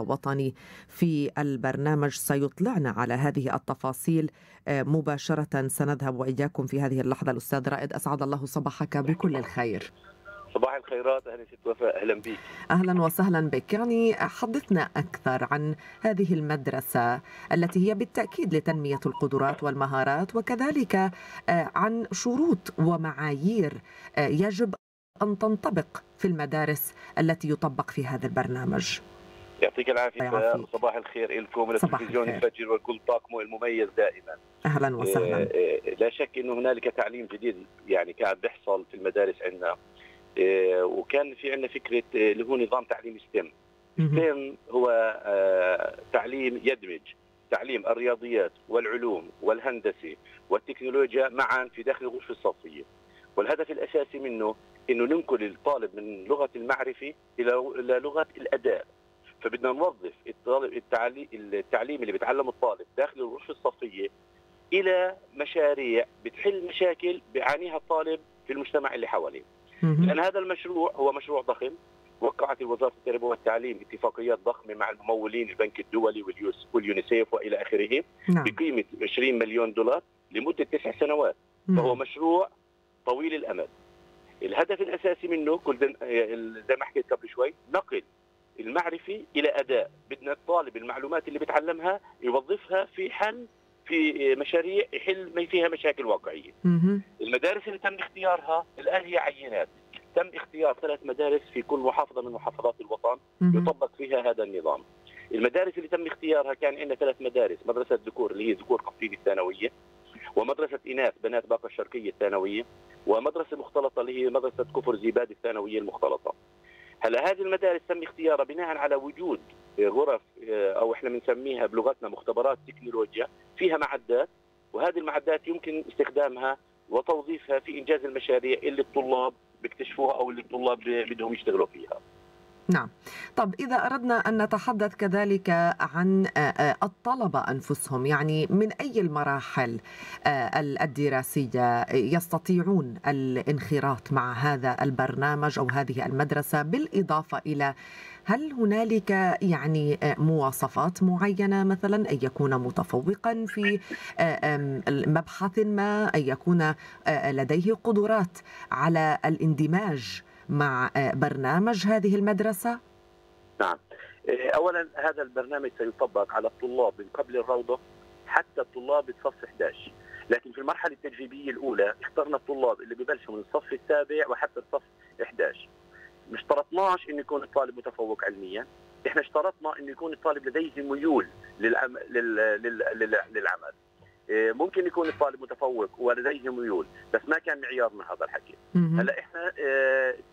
وطني في البرنامج سيطلعنا على هذه التفاصيل. مباشرة سنذهب وإياكم في هذه اللحظة. الأستاذ رائد أسعد الله صباحك بكل الخير. صباح الخيرات أهلا ست وفاء أهلا بك. أهلا وسهلا بك. يعني حدثنا أكثر عن هذه المدرسة التي هي بالتأكيد لتنمية القدرات والمهارات وكذلك عن شروط ومعايير يجب أن تنطبق في المدارس التي يطبق في هذا البرنامج. يعطيك العافية صباح الخير لكم ولتلفزيون الفجر وكل طاقمه المميز دائما. أهلا وسهلا. لا شك إنه هنالك تعليم جديد يعني قاعد بيحصل في المدارس عندنا. وكان في عندنا فكرة اللي هو نظام تعليم STEM STEM هو تعليم يدمج تعليم الرياضيات والعلوم والهندسة والتكنولوجيا معا في داخل الغرفة الصفيه والهدف الأساسي منه إنه ننقل الطالب من لغة المعرفة إلى إلى لغة الأداء. فبدنا نوظف الطالب التعليم التعليم اللي بيتعلمه الطالب داخل الغرفة الصفية إلى مشاريع بتحل مشاكل بيعانيها الطالب في المجتمع اللي حواليه. لأن هذا المشروع هو مشروع ضخم وقعت وزاره التربيه والتعليم اتفاقيات ضخمة مع الممولين البنك الدولي واليونيسيف وإلى آخره نعم. بقيمة 20 مليون دولار لمدة تسع سنوات. فهو مشروع طويل الأمد. الهدف الأساسي منه كل زي ما حكيت قبل شوي نقل المعرفي إلى أداء بدنا الطالب المعلومات اللي بتعلمها يوظفها في حل في مشاريع يحل ما فيها مشاكل واقعية. المدارس اللي تم اختيارها الآن هي عينات، تم اختيار ثلاث مدارس في كل محافظة من محافظات الوطن يطبق فيها هذا النظام. المدارس اللي تم اختيارها كان عندنا ثلاث مدارس، مدرسة ذكور اللي هي ذكور قفرين الثانوية، ومدرسة إناث بنات باقة الشرقية الثانوية، ومدرسة مختلطة اللي هي مدرسة كفر زيباد الثانوية المختلطة. هلا هذه المدارس تم اختيارها بناء على وجود غرف أو إحنا بنسميها بلغتنا مختبرات تكنولوجيا فيها معدات وهذه المعدات يمكن استخدامها وتوظيفها في إنجاز المشاريع اللي الطلاب بيكتشفوها أو اللي الطلاب بدهم يشتغلوا فيها. نعم. طب إذا أردنا أن نتحدث كذلك عن الطلبة أنفسهم يعني من أي المراحل الدراسية يستطيعون الانخراط مع هذا البرنامج أو هذه المدرسة؟ بالإضافة إلى هل هنالك يعني مواصفات معينة مثلا؟ أن يكون متفوقا في مبحث ما؟ أن يكون لديه قدرات على الاندماج مع برنامج هذه المدرسة؟ نعم أولا هذا البرنامج سيطبق على الطلاب من قبل الروضة حتى الطلاب بصف 11 لكن في المرحلة التجريبية الأولى اخترنا الطلاب اللي ببلشوا من الصف السابع وحتى الصف 11 ما اشترطناش إنه يكون الطالب متفوق علميا إحنا اشترطنا إنه يكون الطالب لديه ميول للعمل, للعمل. ممكن يكون الطالب متفوق ولديه ميول بس ما كان معيارنا هذا الحكي. هلا إحنا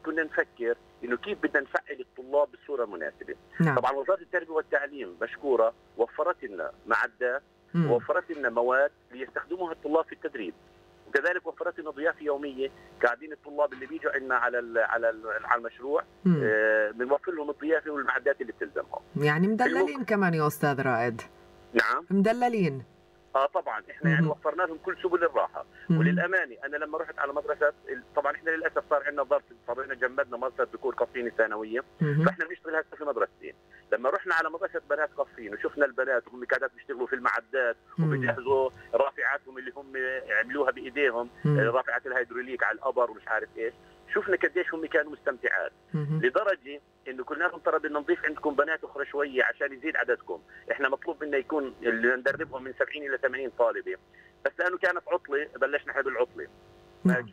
كنا نفكر إنه كيف بدنا نفعل الطلاب بالصورة المناسبه نعم. طبعا وزارة التربية والتعليم مشكورة وفرت لنا معدات ووفرت لنا مواد ليستخدموها الطلاب في التدريب. وكذلك وفرت لنا ضيافة يومية قاعدين الطلاب اللي بيجوا عندنا على ال على ال على المشروع بنوفر آه لهم الضيافة والمعدات اللي بتلزمهم. يعني مدللين كمان يا أستاذ رائد. نعم. مدللين. آه طبعا. إحنا يعني وفرنا لهم كل سبل الراحة. وللأمانة أنا لما رحت على مدرسة طبعا إحنا للأسف صار عندنا ظرف اضطرينا جمدنا مدرسه ذكور قفين الثانويه فإحنا بنشتغل هسه في مدرستين. لما رحنا على مدرسة بنات قفين وشفنا البنات وهم قاعدات بيشتغلوا في المعدات وبيجهزوا رافعاتهم اللي هم عملوها بإيديهم رافعات الهيدروليك على الأبر ومش عارف إيش. شفنا قديش هم كانوا مستمتعات. لدرجة إنه قلنا لهم ترى بدنا نضيف عندكم بنات أخرى شوية عشان يزيد عددكم. إحنا مطلوب منا يكون اللي ندربهم من 70 إلى 80 طالبة. بس لأنه كانت عطلة بلشنا إحنا بالعطلة.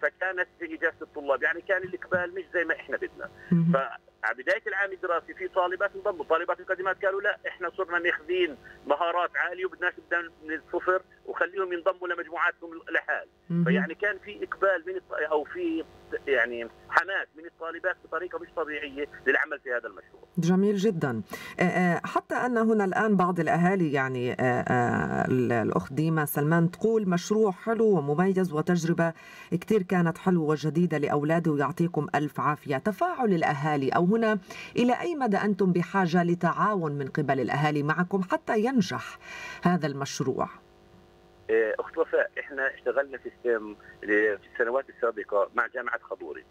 فكانت في إجازة الطلاب. يعني كان الإقبال مش زي ما إحنا بدنا. فبدايه العام الدراسي في طالبات انضموا. طالبات القديمات قالوا لا إحنا صرنا ماخذين مهارات عالية وبدناش نبدا من الصفر وخليهم ينضموا لمجموعاتهم لحال فيعني كان في إقبال من الط... أو في يعني حماس من الطالبات بطريقة مش طبيعية للعمل في هذا المشروع. جميل جدا. حتى أن هنا الآن بعض الأهالي يعني الأخت ديما سلمان تقول مشروع حلو ومميز وتجربة كثير كانت حلوة وجديدة لأولاده ويعطيكم ألف عافية. تفاعل الأهالي أو هنا إلى أي مدى أنتم بحاجة لتعاون من قبل الأهالي معكم حتى ينجح هذا المشروع؟ أخت وفاء إحنا اشتغلنا في STEM في السنوات السابقة مع جامعة خضوري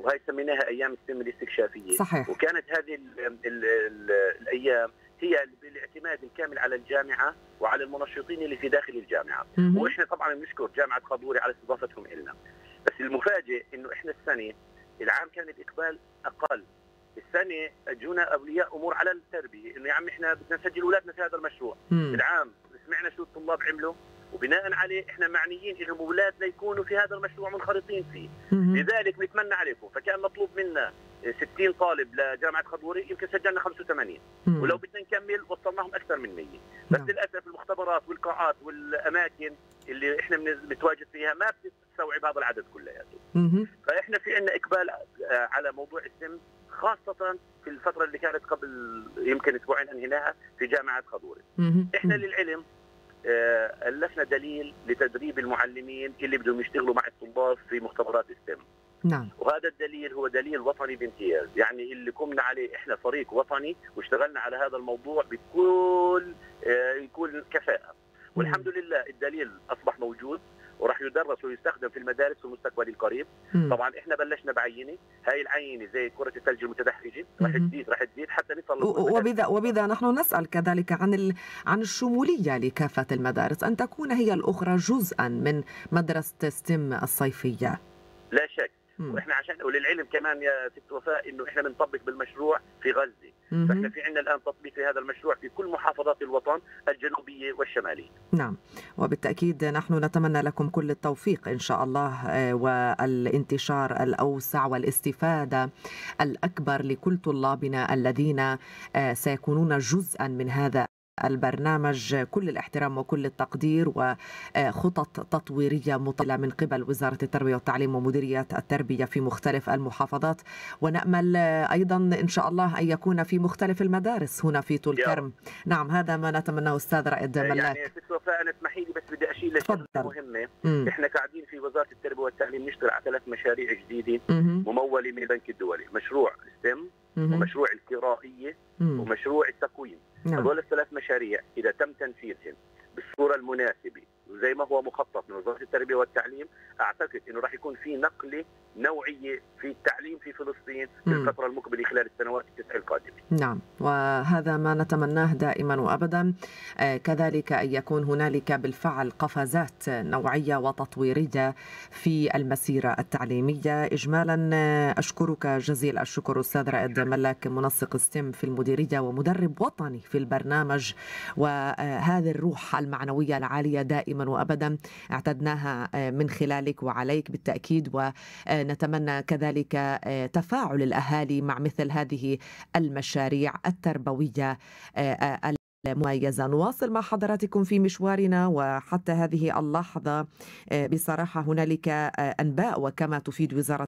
وهي سميناها أيام STEM الاستكشافية. صحيح. وكانت هذه ال ال ال الأيام هي بالاعتماد الكامل على الجامعة وعلى المنشطين اللي في داخل الجامعة. مهم. وإحنا طبعا بنشكر جامعة خضوري على استضافتهم لنا بس المفاجئ إنه إحنا السنة العام كان الإقبال أقل. السنة اجونا أولياء أمور على التربية إنه يا عم إحنا بدنا نسجل أولادنا في هذا المشروع. مم. العام سمعنا شو الطلاب عملوا؟ وبناء عليه إحنا معنيين انهم أولاد ليكونوا في هذا المشروع منخرطين فيه. لذلك نتمنى عليكم فكان مطلوب منا 60 طالب لجامعة خضوري يمكن سجلنا 85 مم. ولو بدنا نكمل وصلناهم أكثر من 100 بس نعم. للأسف المختبرات والقاعات والأماكن اللي إحنا بن- بنتواجد فيها ما بتستوعب هذا العدد كلياته. فإحنا في عندنا إقبال آه، على موضوع السم خاصة في الفترة اللي كانت قبل يمكن أسبوعين أنهيناها في جامعة خضوري مهم. إحنا للعلم آه، ألفنا دليل لتدريب المعلمين اللي بدهم يشتغلوا مع الطلاب في مختبرات السم. نعم. وهذا الدليل هو دليل وطني بامتياز. يعني اللي قمنا عليه إحنا فريق وطني واشتغلنا على هذا الموضوع بكل آه، يكون كفاءة. والحمد لله الدليل أصبح موجود. وراح يدرس ويستخدم في المدارس في المستقبل القريب. طبعا إحنا بلشنا بعينة هاي العينة زي كرة الثلج المتدحرجة راح. تزيد راح تزيد حتى نصل. وبذا وبذا نحن نسأل كذلك عن ال... عن الشمولية لكافة المدارس أن تكون هي الأخرى جزءا من مدرسة ستيم الصيفية لا شك. وإحنا عشان وللعلم كمان يا ست وفاء إنه إحنا بنطبق بالمشروع في غزة. فإحنا. في عندنا الآن تطبيق لهذا المشروع في كل محافظات الوطن الجنوبية والشمالية. نعم. وبالتأكيد نحن نتمنى لكم كل التوفيق إن شاء الله آه، والانتشار الأوسع والاستفادة الأكبر لكل طلابنا الذين آه، سيكونون جزءا من هذا البرنامج كل الاحترام وكل التقدير وخطط تطويرية مطلة من قبل وزارة التربية والتعليم ومديرية التربية في مختلف المحافظات ونأمل أيضا إن شاء الله أن يكون في مختلف المدارس هنا في طول. كرم نعم هذا ما نتمناه أستاذ رائد ملاك يعني ست وفاء أنا اسمحي لي بس بدي لشغله تفضل. مهمة مم. إحنا قاعدين في وزارة التربية والتعليم نشتغل على ثلاث مشاريع جديدة مهم. ممولة من البنك الدولي مشروع مهم. ومشروع القرائيه مم. ومشروع التقويم نعم. هذول الثلاث مشاريع إذا تم تنفيذهم بالصورة المناسبة وزي ما هو مخطط من وزارة التربية والتعليم أعتقد إنه راح يكون في نقلة نوعية في التعليم في فلسطين في. الفترة المقبلة خلال السنوات التسع القادمة. نعم وهذا ما نتمناه دائما وابدا. آه، كذلك أن يكون هنالك بالفعل قفزات نوعية وتطويرية في المسيرة التعليمية. اجمالا آه، أشكرك جزيل الشكر أستاذ رائد ملاك منسق ستيم في المديرية ومدرب وطني في البرنامج. وهذه الروح المعنوية العالية دائما وابدا اعتدناها آه، من خلالك وعليك بالتأكيد. ونتمنى كذلك آه، تفاعل الأهالي مع مثل هذه المشاريع التربوية آه، المميزة. نواصل مع حضراتكم في مشوارنا وحتى هذه اللحظة بصراحة هنالك أنباء وكما تفيد وزارة